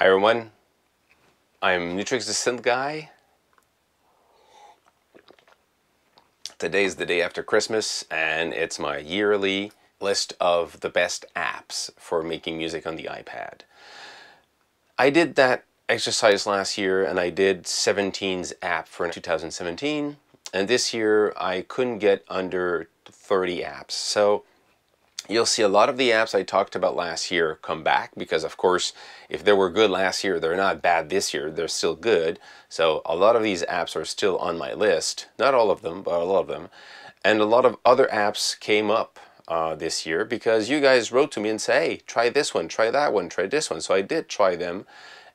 Hi everyone, I'm Nu-Trix the Synth Guy. Today's the day after Christmas and it's my yearly list of the best apps for making music on the iPad. I did that exercise last year and I did 17's app for 2017 and this year I couldn't get under 30 apps. So you'll see a lot of the apps I talked about last year come back because of course if they were good last year they're not bad this year. They're still good. So a lot of these apps are still on my list. Not all of them but a lot of them. And a lot of other apps came up uh, this year because you guys wrote to me and say hey try this one try that one try this one. So I did try them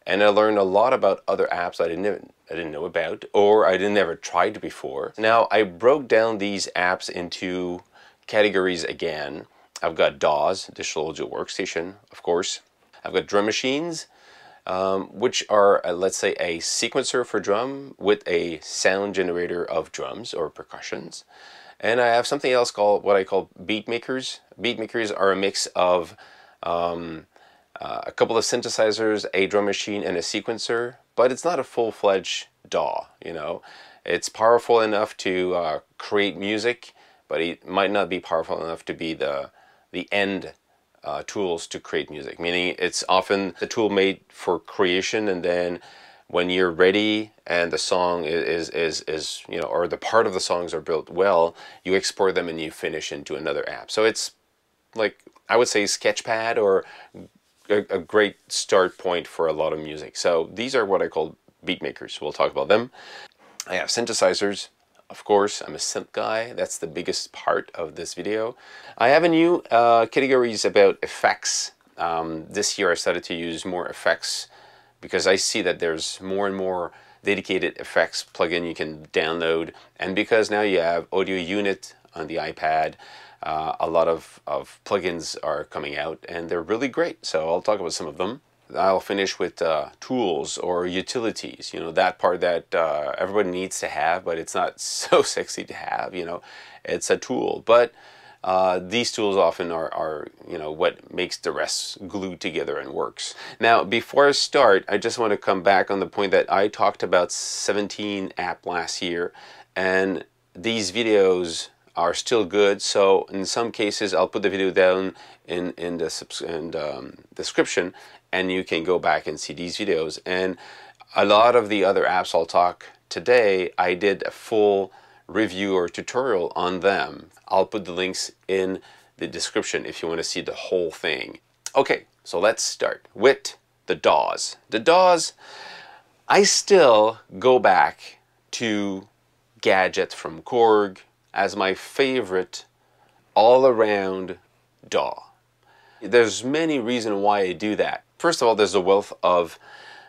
and I learned a lot about other apps I didn't I didn't know about or I didn't ever tried before. Now I broke down these apps into categories again I've got DAWs, Digital Audio Workstation, of course. I've got drum machines, um, which are, uh, let's say, a sequencer for drum with a sound generator of drums or percussions. And I have something else called what I call beat makers. Beat makers are a mix of um, uh, a couple of synthesizers, a drum machine, and a sequencer, but it's not a full-fledged DAW, you know. It's powerful enough to uh, create music, but it might not be powerful enough to be the the end uh, tools to create music. Meaning it's often the tool made for creation and then when you're ready and the song is, is, is, you know, or the part of the songs are built well, you export them and you finish into another app. So it's like, I would say Sketchpad or a, a great start point for a lot of music. So these are what I call beat makers. We'll talk about them. I have synthesizers, of course, I'm a synth guy. That's the biggest part of this video. I have a new uh, categories about effects. Um, this year I started to use more effects because I see that there's more and more dedicated effects plugin you can download. And because now you have Audio Unit on the iPad, uh, a lot of, of plugins are coming out and they're really great. So I'll talk about some of them. I'll finish with uh, tools or utilities, you know, that part that uh, everybody needs to have, but it's not so sexy to have, you know, it's a tool. But uh, these tools often are, are, you know, what makes the rest glue together and works. Now, before I start, I just want to come back on the point that I talked about 17 app last year, and these videos are still good. So in some cases, I'll put the video down in, in the in, um, description and you can go back and see these videos. And a lot of the other apps I'll talk today, I did a full review or tutorial on them. I'll put the links in the description if you want to see the whole thing. Okay, so let's start with the DAWs. The DAWs, I still go back to Gadget from Korg as my favorite all-around DAW. There's many reasons why I do that. First of all, there's a wealth of,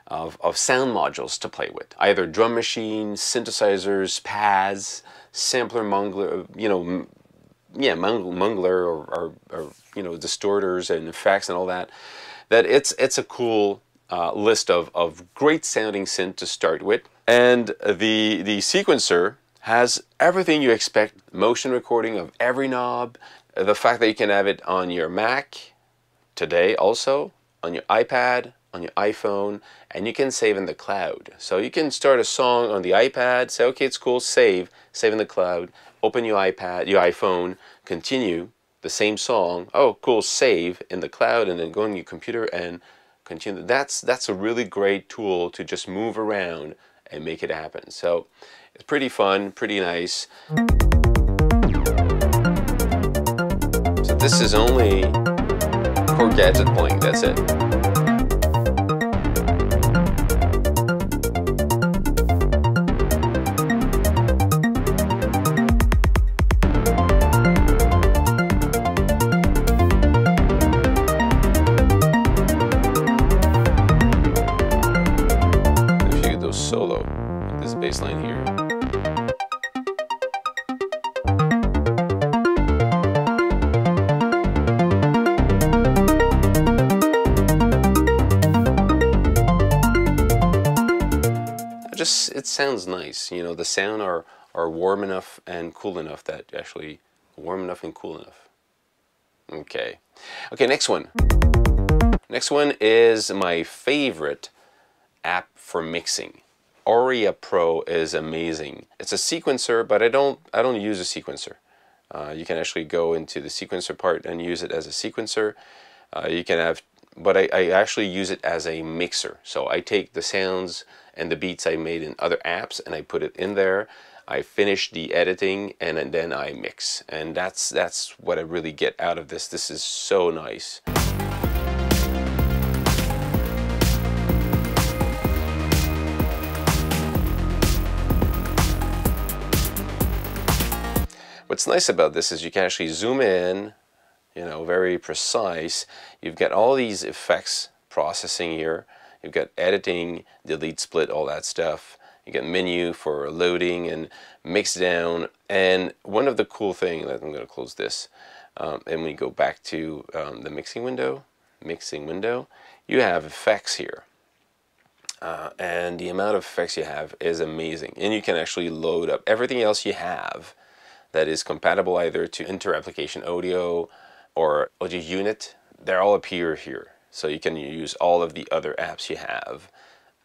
of, of sound modules to play with. Either drum machines, synthesizers, pads, sampler, mungler, you know, yeah, mungler or, or, or, you know, distorters and effects and all that. That it's, it's a cool uh, list of, of great sounding synth to start with. And the, the sequencer has everything you expect. Motion recording of every knob. The fact that you can have it on your Mac today also on your iPad, on your iPhone, and you can save in the cloud. So you can start a song on the iPad, say, okay, it's cool, save, save in the cloud, open your iPad, your iPhone, continue the same song, oh, cool, save in the cloud, and then go on your computer and continue. That's, that's a really great tool to just move around and make it happen. So it's pretty fun, pretty nice. So this is only Korg gadget playing, that's it. Just it sounds nice. You know, the sound are are warm enough and cool enough that actually warm enough and cool enough. Okay. Okay, next one. Next one is my favorite app for mixing. Auria Pro is amazing. It's a sequencer, but I don't I don't use a sequencer. Uh, you can actually go into the sequencer part and use it as a sequencer. Uh, you can have, but I, I actually use it as a mixer. So I take the sounds and the beats I made in other apps and I put it in there. I finish the editing and, and then I mix. And that's that's what I really get out of this. This is so nice. What's nice about this is you can actually zoom in, you know, very precise. You've got all these effects processing here. You've got editing, delete, split, all that stuff. You get menu for loading and mix down. And one of the cool things, I'm going to close this, um, and we go back to um, the mixing window, mixing window, you have effects here. Uh, and the amount of effects you have is amazing. And you can actually load up everything else you have that is compatible either to inter-application audio or audio unit, they all appear here. So you can use all of the other apps you have.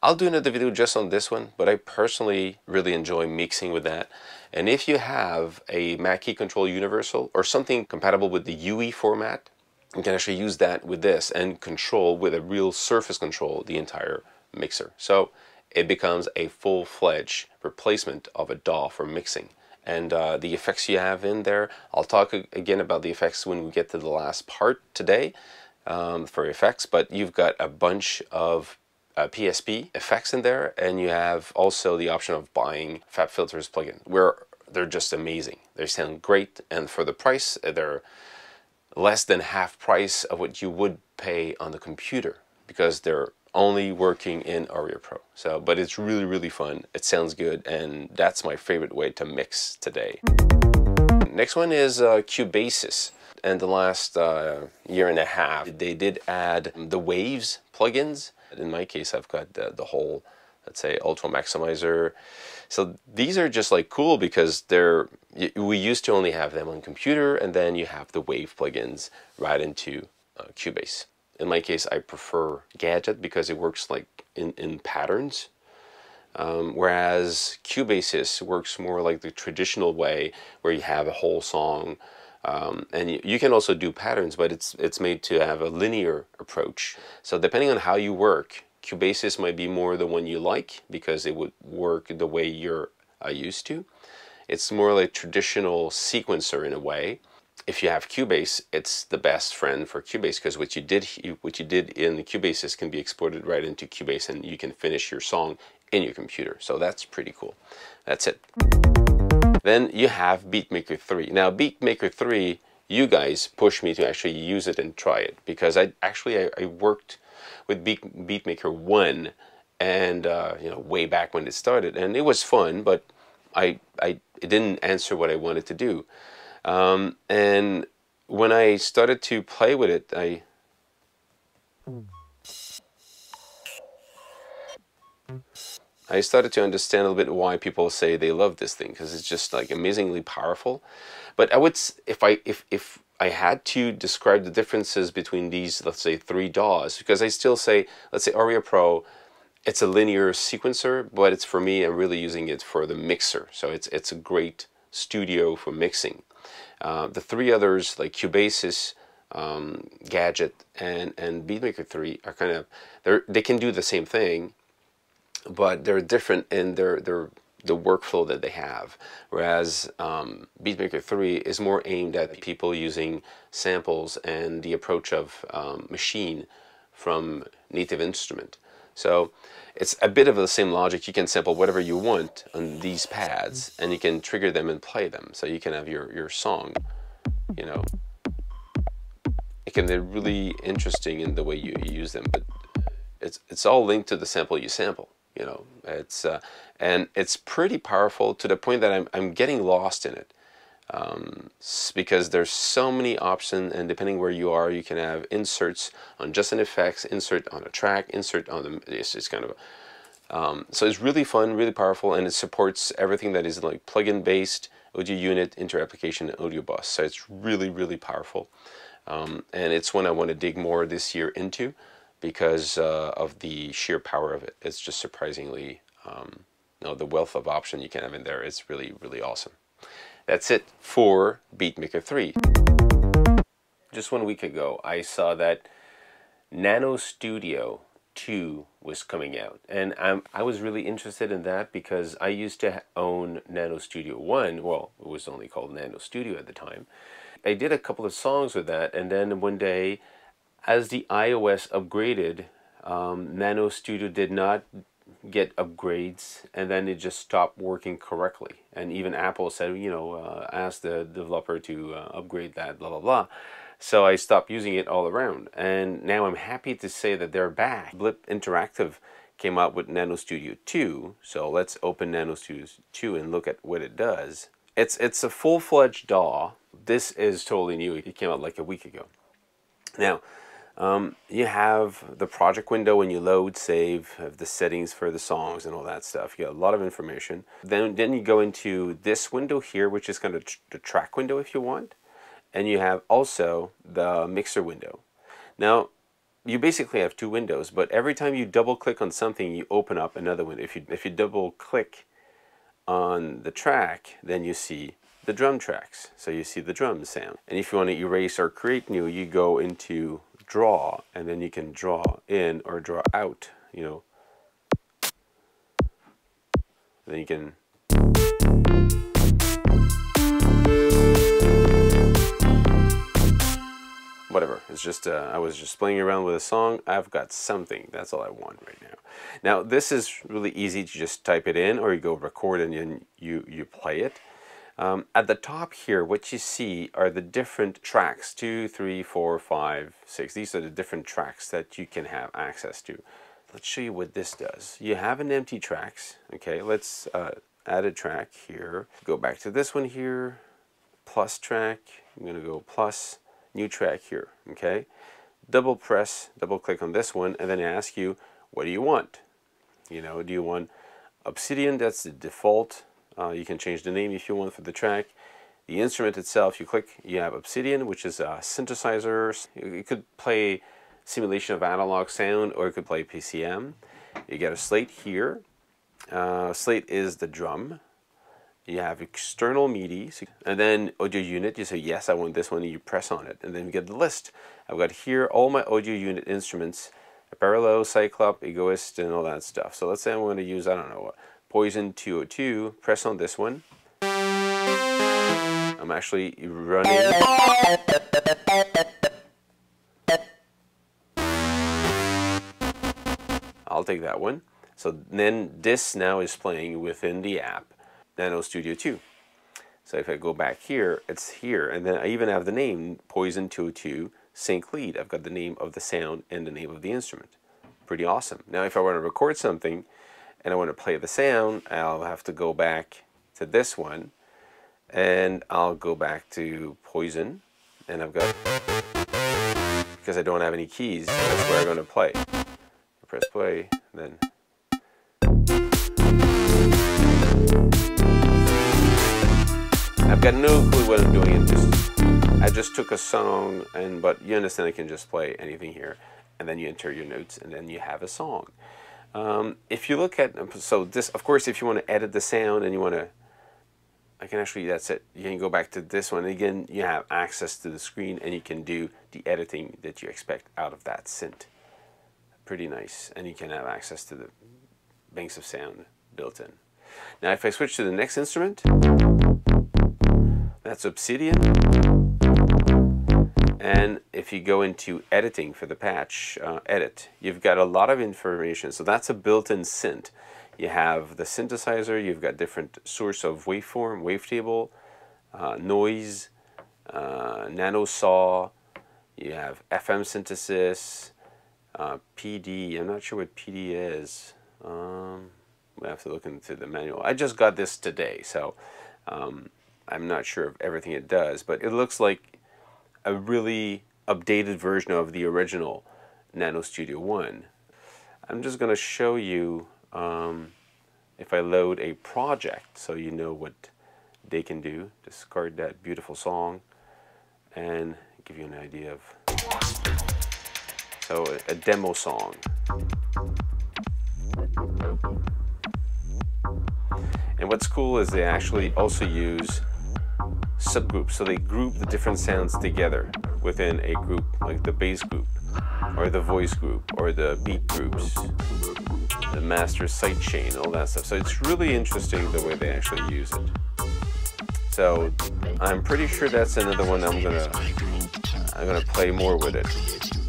I'll do another video just on this one, but I personally really enjoy mixing with that. And if you have a Mackie Control Universal or something compatible with the UE format, you can actually use that with this and control with a real surface control the entire mixer. So it becomes a full-fledged replacement of a DAW for mixing and uh, the effects you have in there. I'll talk again about the effects when we get to the last part today um, for effects, but you've got a bunch of uh, PSP effects in there, and you have also the option of buying FabFilters plugin, where they're just amazing. They sound great, and for the price, they're less than half price of what you would pay on the computer because they're only working in Auria Pro. So, but it's really, really fun. It sounds good, and that's my favorite way to mix today. Next one is uh, Cubasis. And the last uh, year and a half, they did add the Waves plugins. In my case, I've got the, the whole, let's say, Ultra Maximizer. So these are just like cool because they're, we used to only have them on computer, and then you have the Wave plugins right into uh, Cubase in my case, I prefer Gadget because it works like in, in patterns. Um, whereas Cubasis works more like the traditional way where you have a whole song um, and you, can also do patterns but it's it's made to have a linear approach so depending on how you work Cubasis might be more the one you like because it would work the way you're uh, used to it's more like traditional sequencer in a way if you have Cubase, it's the best friend for Cubase because what you did what you did in the Cubasis can be exported right into Cubase and you can finish your song in your computer. So that's pretty cool. That's it. Then you have BeatMaker 3. Now BeatMaker 3, you guys pushed me to actually use it and try it because I actually I, I worked with Beat, BeatMaker 1 and uh, you know way back when it started and it was fun but I, I it didn't answer what I wanted to do. Um, and when I started to play with it, I I started to understand a little bit why people say they love this thing because it's just like amazingly powerful. But I would, if I if if I had to describe the differences between these, let's say three DAWs, because I still say, let's say Auria Pro, it's a linear sequencer, but it's for me, I'm really using it for the mixer. So it's it's a great studio for mixing. Uh, the three others, like Cubasis, um, Gadget, and, and BeatMaker 3 are kind of, they they can do the same thing, but they're different in their, their the workflow that they have. Whereas um, BeatMaker 3 is more aimed at people using samples and the approach of um, Maschine from native instrument. So it's a bit of the same logic. You can sample whatever you want on these pads and you can trigger them and play them. So you can have your, your song, you know. It can be really interesting in the way you, you use them, but it's, it's all linked to the sample you sample, you know. It's, uh, and it's pretty powerful to the point that I'm, I'm getting lost in it um, because there's so many options and depending where you are you can have inserts on just an effects insert on a track insert on the it's, kind of um, so it's really fun really powerful and it supports everything that is like plugin based audio unit inter-application audio bus so it's really really powerful um, and it's one I want to dig more this year into because uh, of the sheer power of it. It's just surprisingly, um, you know, the wealth of option you can have in there is really, really awesome. That's it for Beatmaker 3. Just one week ago, I saw that Nano Studio 2 was coming out. And I was really interested in that because I used to own Nano Studio 1. Well, it was only called Nano Studio at the time. I did a couple of songs with that, and then one day, as the iOS upgraded, um, Nano Studio did not get upgrades, and then it just stopped working correctly. And even Apple said, you know, uh, ask the developer to uh, upgrade that, blah, blah, blah. So I stopped using it all around. And now I'm happy to say that they're back. Blip Interactive came out with Nano Studio 2. So let's open Nano Studio 2 and look at what it does. It's, it's a full-fledged DAW. This is totally new. It came out like a week ago. Now, um, you have the project window when you load, save, the settings for the songs and all that stuff. You got a lot of information. Then, then you go into this window here, which is kind of tr the track window if you want and you have also the mixer window. Now, you basically have two windows, but every time you double click on something, you open up another window. If you, if you double click on the track, then you see the drum tracks. So you see the drum sound. And if you want to erase or create new, you go into draw, and then you can draw in or draw out, you know. Then you can whatever. It's just, uh, I was just playing around with a song. I've got something. That's all I want right now. Now, this is really easy to just type it in or you go record and then you, you play it. Um, at the top here, what you see are the different tracks, two, three, four, five, six. These are the different tracks that you can have access to. Let's show you what this does. You have an empty tracks. Okay, let's uh, add a track here. Go back to this one here, plus track. I'm gonna go plus new track here, okay? Double press, double click on this one, and then ask you, what do you want? You know, do you want Obsidian? That's the default. Uh, you can change the name if you want for the track. The instrument itself, you click, you have Obsidian, which is a synthesizer. You could play simulation of analog sound, or you could play PCM. You get a slate here. Uh, slate is the drum you have external MIDI, and then audio unit, you say, yes, I want this one, and you press on it, and then you get the list. I've got here all my audio unit instruments, Parallel, Cyclop, Egoist, and all that stuff. So let's say I'm going to use, I don't know, Poison 202, press on this one. I'm actually running. I'll take that one. So then this now is playing within the app. Nano Studio 2. So if I go back here, it's here. And then I even have the name Poison 202 Sync Lead. I've got the name of the sound and the name of the instrument. Pretty awesome. Now if I want to record something and I want to play the sound, I'll have to go back to this one and I'll go back to Poison and I've got, because I don't have any keys, that's where I'm going to play. press play, then I've got no clue what I'm doing. just, I just took a song, and but you understand I can just play anything here, and then you enter your notes, and then you have a song. Um, if you look at, so this, of course, if you want to edit the sound and you want to, I can actually, that's it. You can go back to this one. Again, you have access to the screen and you can do the editing that you expect out of that synth. Pretty nice. And you can have access to the banks of sound built in. Now, if I switch to the next instrument, that's Obsidian. And if you go into editing for the patch, uh, edit, you've got a lot of information. So that's a built-in synth. You have the synthesizer, you've got different source of waveform, wavetable, uh, noise, uh, nano saw, you have FM synthesis, uh, PD, I'm not sure what PD is. Um, we have to look into the manual. I just got this today, so um, I'm not sure of everything it does, but it looks like a really updated version of the original Nano Studio One. I'm just going to show you um, if I load a project so you know what they can do. Discard that beautiful song and give you an idea of So a, a demo song. And what's cool is they actually also use subgroups. So they group the different sounds together within a group, like the bass group, or the voice group, or the beat groups, the master side chain, all that stuff. So it's really interesting the way they actually use it. So I'm pretty sure that's another one I'm gonna I'm gonna play more with it.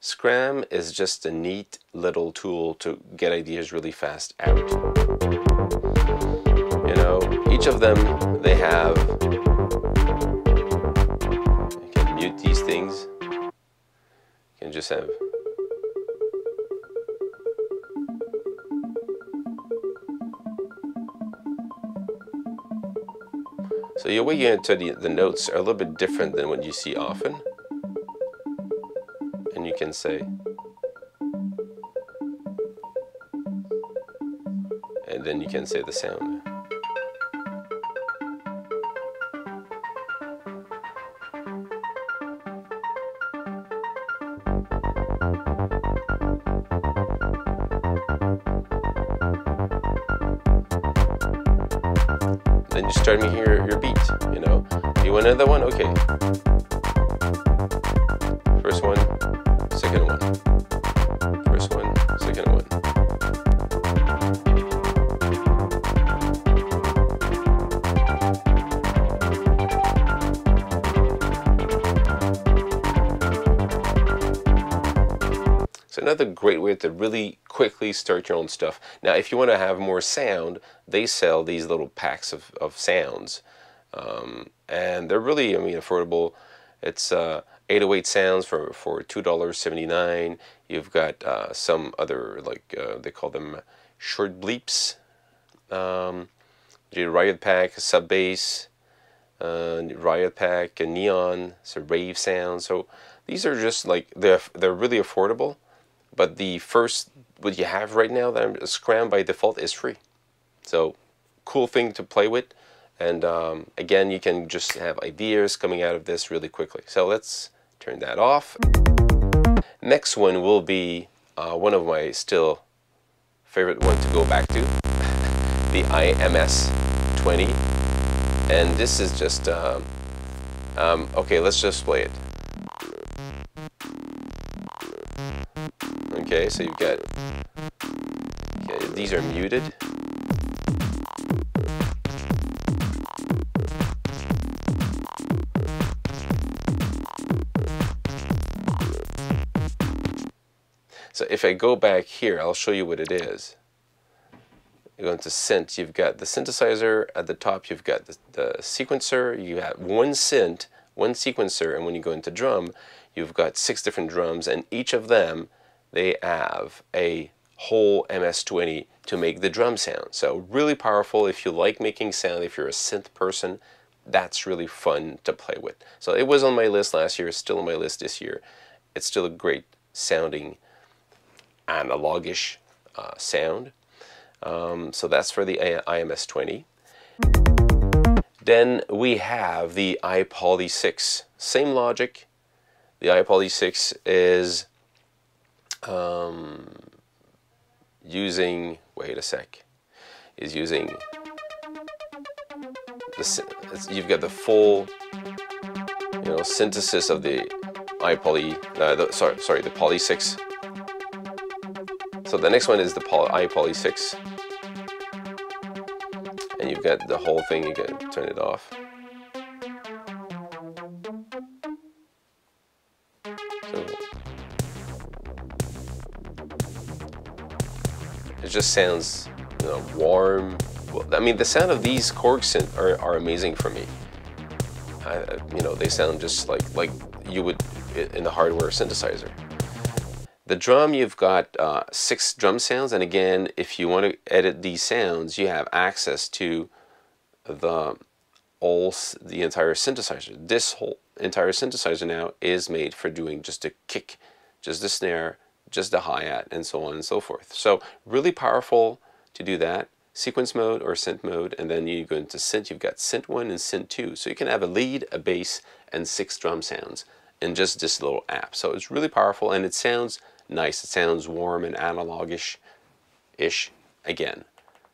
SKRAM is just a neat little tool to get ideas really fast out. You know, each of them, they have, you can mute these things. You can just have So your way you enter the, the notes are a little bit different than what you see often. Can say, and then you can say the sound. then you start making your, your beat, you know. You want another one? Okay. Another great way to really quickly start your own stuff. Now, if you want to have more sound, they sell these little packs of, of sounds. Um, and they're really, I mean, affordable. It's uh, 808 sounds for, for $2.79. You've got uh, some other, like, uh, they call them short bleeps. Um, Riot Pack, Sub Bass, uh, Riot Pack, and Neon, so rave sound. So these are just like, they're, they're really affordable. But the first, what you have right now, that SKRAM by default is free. So cool thing to play with. And um, again, you can just have ideas coming out of this really quickly. So let's turn that off. Next one will be uh, one of my still favorite one to go back to, the IMS 20. And this is just, um, um, okay, let's just play it. Okay, so you've got, okay, these are muted. So if I go back here, I'll show you what it is. You go into synth, you've got the synthesizer at the top, you've got the, the sequencer, you have one synth, one sequencer, and when you go into drum, you've got six different drums, and each of them, they have a whole MS-20 to make the drum sound. So really powerful if you like making sound, if you're a synth person, that's really fun to play with. So it was on my list last year, it's still on my list this year. It's still a great sounding analogish uh, sound. Um, so that's for the iMS-20. Then we have the iPolySix. Same logic. The iPolySix is um, using, wait a sec, is using, the, you've got the full, you know, synthesis of the iPoly, uh, the, sorry, sorry, the Polysix so the next one is the poly, iPolySix. And you've got the whole thing, you can turn it off. It just sounds you know, warm. I mean, the sound of these Korgs are, are amazing for me. I, you know, they sound just like like you would in the hardware synthesizer. The drum, you've got uh, six drum sounds, and again, if you want to edit these sounds, you have access to the all the entire synthesizer. This whole entire synthesizer now is made for doing just a kick, just a snare, just a hi-hat, and so on and so forth. So really powerful to do that. Sequence mode or synth mode, and then you go into synth, you've got synth 1 and synth 2. So you can have a lead, a bass, and six drum sounds in just this little app. So it's really powerful, and it sounds nice. It sounds warm and analogish ish again.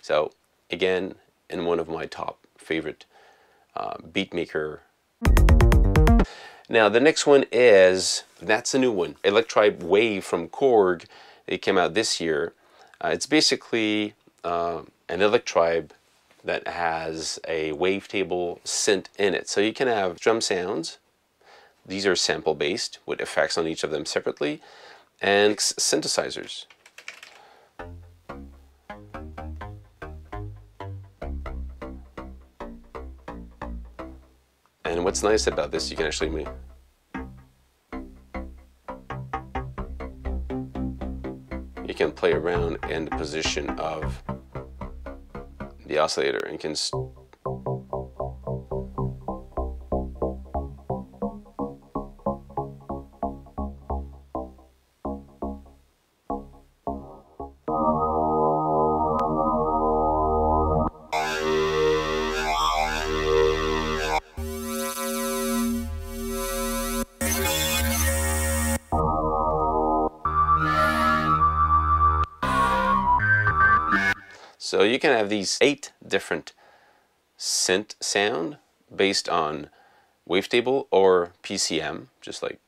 So again, in one of my top favorite uh, beatmaker. Now the next one is, that's a new one, Electribe Wave from Korg. It came out this year. Uh, it's basically uh, an Electribe that has a wavetable synth in it. So you can have drum sounds. These are sample based with effects on each of them separately and synthesizers. What's nice about this, you can actually move. you can play around in the position of the oscillator and can can have these eight different synth sound based on wavetable or PCM, just like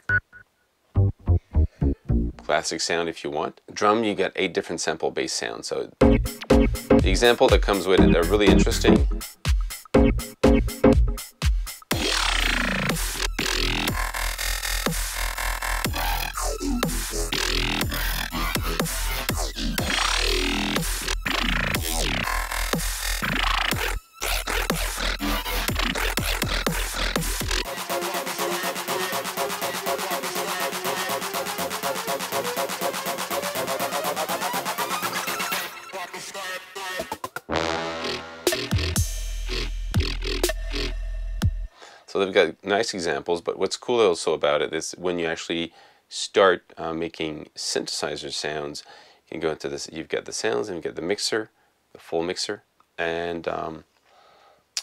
classic sound if you want. Drum, you get eight different sample based sounds. So the example that comes with it are really interesting. So they've got nice examples, but what's cool also about it is when you actually start uh, making synthesizer sounds, you can go into this, you've got the sounds and you get the mixer, the full mixer, and um,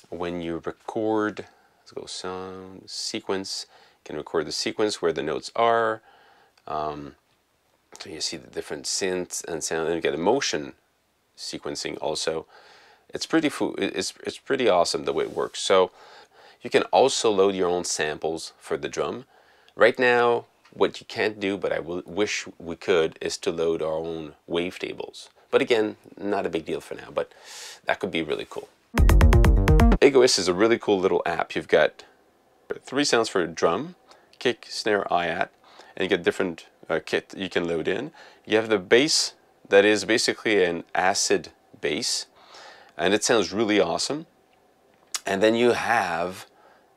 when you record, let's go sound, sequence, you can record the sequence where the notes are, um, so you see the different synths and sound, and you get emotion sequencing also. It's pretty, it's, it's pretty awesome the way it works. So you can also load your own samples for the drum. Right now, what you can't do, but I wish we could, is to load our own wavetables. But again, not a big deal for now, but that could be really cool. Egoist is a really cool little app. You've got three sounds for a drum, kick, snare, hi-hat, and you get different uh, kit you can load in. You have the bass that is basically an acid bass, and it sounds really awesome. And then you have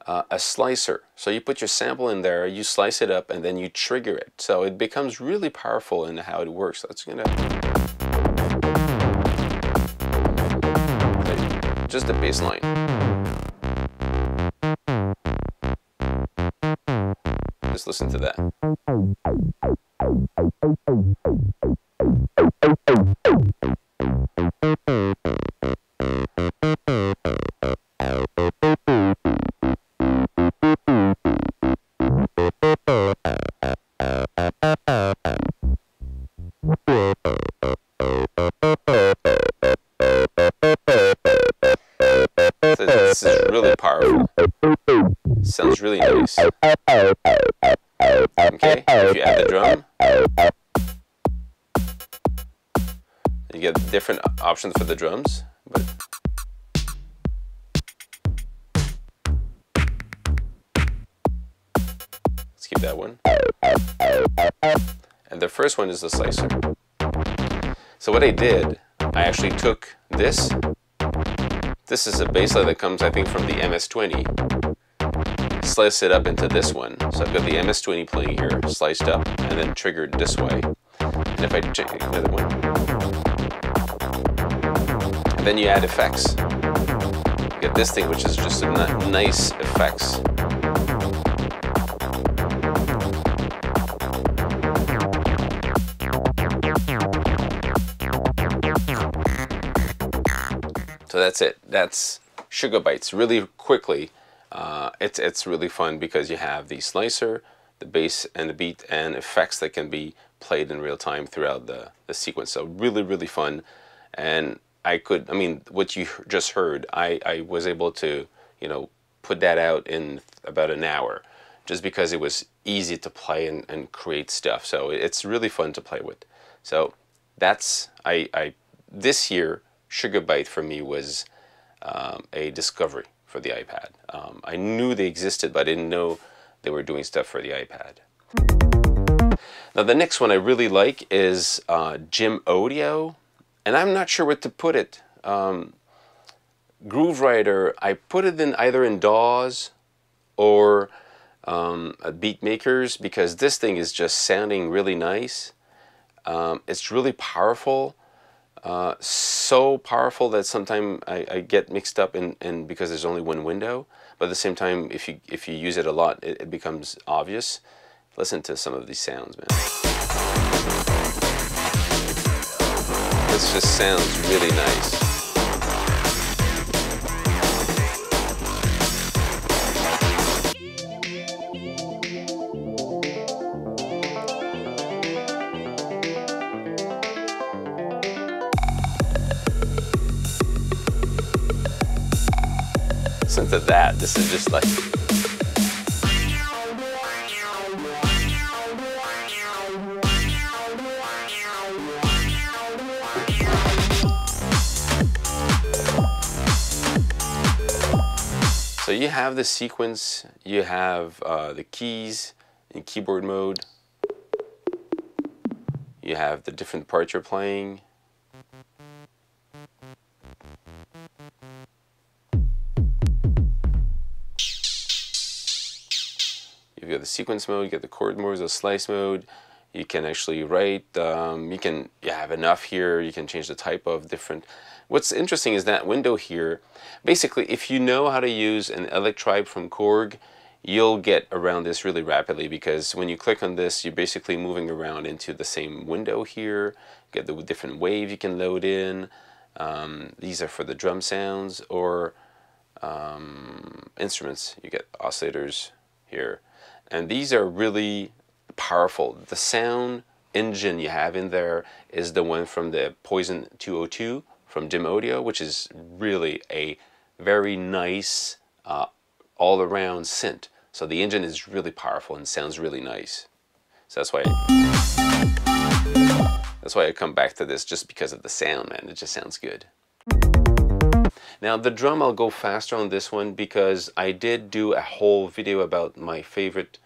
uh, a slicer. So you put your sample in there, you slice it up, and then you trigger it. So it becomes really powerful in how it works. That's gonna just the bass line. Just listen to that. Really nice. Okay, if you add the drum, you get different options for the drums, but let's keep that one. And the first one is the slicer. So what I did, I actually took this this is a bassline that comes, I think, from the MS-20. Slice it up into this one. So I've got the MS-20 playing here, sliced up, and then triggered this way. And if I check another one, then you add effects. You get this thing, which is just a nice effects. So that's it. That's Sugar Bytes. Really quickly, uh, it's it's really fun because you have the slicer, the bass and the beat, and effects that can be played in real time throughout the, the sequence. So really, really fun. And I could, I mean, what you just heard, I, I was able to, you know, put that out in about an hour just because it was easy to play and, and create stuff. So it's really fun to play with. So that's, I, I this year, Sugar Byte for me was um, a discovery for the iPad. Um, I knew they existed, but I didn't know they were doing stuff for the iPad. Now the next one I really like is uh, Jim Audio, and I'm not sure what to put it. Um, Grooverider, I put it in either in DAWs or um, beat makers because this thing is just sounding really nice. Um, it's really powerful. Uh, so powerful that sometimes I, I, get mixed up in, in because there's only one window. But at the same time, if you if you use it a lot, it, it becomes obvious. Listen to some of these sounds, man. This just sounds really nice. To that. This is just like. So you have the sequence, you have uh, the keys in keyboard mode, you have the different parts you're playing, you get the sequence mode, you get the chord mode, the slice mode. You can actually write. Um, you can you have enough here. You can change the type of different. What's interesting is that window here. Basically, if you know how to use an Electribe from Korg, you'll get around this really rapidly because when you click on this, you're basically moving around into the same window here. Get the different wave you can load in. Um, these are for the drum sounds or um, instruments. You get oscillators here. And these are really powerful. The sound engine you have in there is the one from the Poison 202 from Jim Audio, which is really a very nice uh, all-around synth. So the engine is really powerful and sounds really nice. So that's why that's why I come back to this just because of the sound, man. It just sounds good. Now the drum I'll go faster on this one because I did do a whole video about my favorite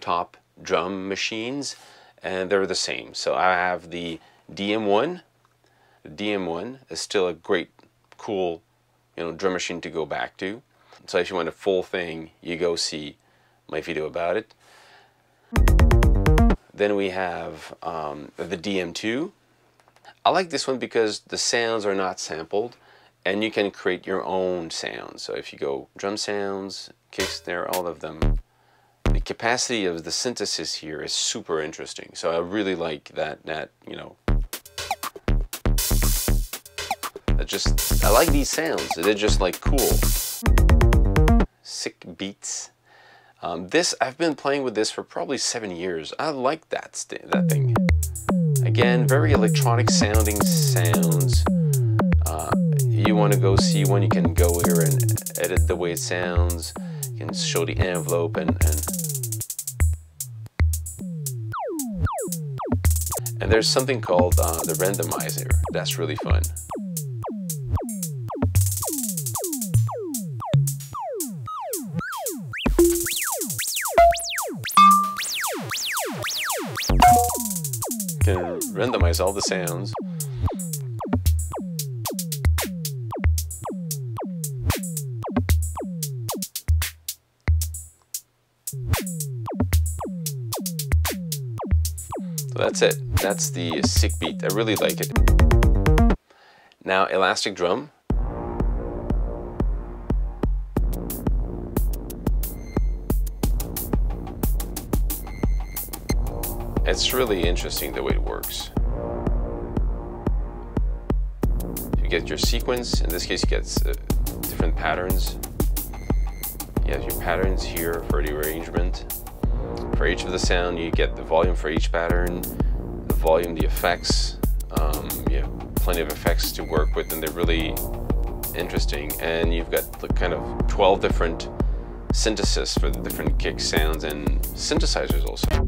top drum machines and they're the same. So I have the DM1. The DM1 is still a great, cool, you know, drum machine to go back to. So if you want a full thing, you go see my video about it. Then we have um, the DM2. I like this one because the sounds are not sampled and you can create your own sounds. So if you go drum sounds, kick snare, all of them, the capacity of the synthesis here is super interesting. So I really like that, that you know, I just, I like these sounds. They're just like cool. Sick beats. Um, this, I've been playing with this for probably seven years. I like that, that thing. Again, very electronic sounding sounds. You want to go see one, you can go here and edit the way it sounds. You can show the envelope and, and and there's something called uh, the randomizer. That's really fun. You can randomize all the sounds that's the SeekBeat. I really like it. Now, elastic drum. It's really interesting the way it works. You get your sequence, in this case you get uh, different patterns. You have your patterns here for the arrangement. For each of the sound you get the volume for each pattern, volume, the effects. Um, you have plenty of effects to work with and they're really interesting. And you've got the kind of 12 different synthesis for the different kick sounds and synthesizers also.